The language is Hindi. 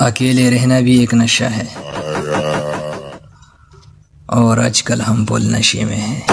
अकेले रहना भी एक नशा है। और आजकल हम बोल नशे में हैं।